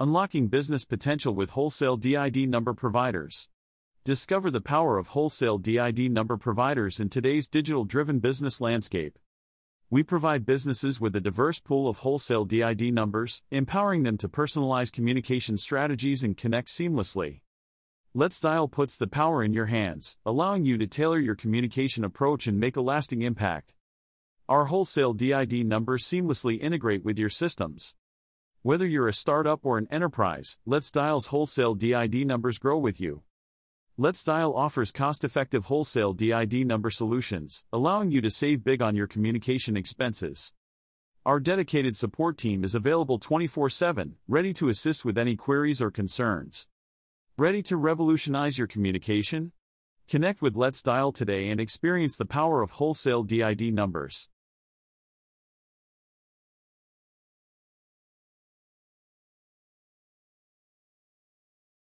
Unlocking business potential with wholesale DID number providers. Discover the power of wholesale DID number providers in today's digital driven business landscape. We provide businesses with a diverse pool of wholesale DID numbers, empowering them to personalize communication strategies and connect seamlessly. Let's Dial puts the power in your hands, allowing you to tailor your communication approach and make a lasting impact. Our wholesale DID numbers seamlessly integrate with your systems. Whether you're a startup or an enterprise, Let's Dial's wholesale DID numbers grow with you. Let's Dial offers cost effective wholesale DID number solutions, allowing you to save big on your communication expenses. Our dedicated support team is available 24 7, ready to assist with any queries or concerns. Ready to revolutionize your communication? Connect with Let's Dial today and experience the power of wholesale DID numbers.